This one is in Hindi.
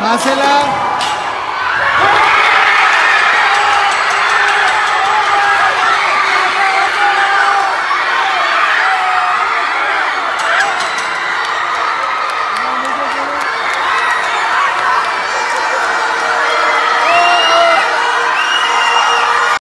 Pásela.